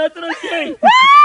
não, eu troquei.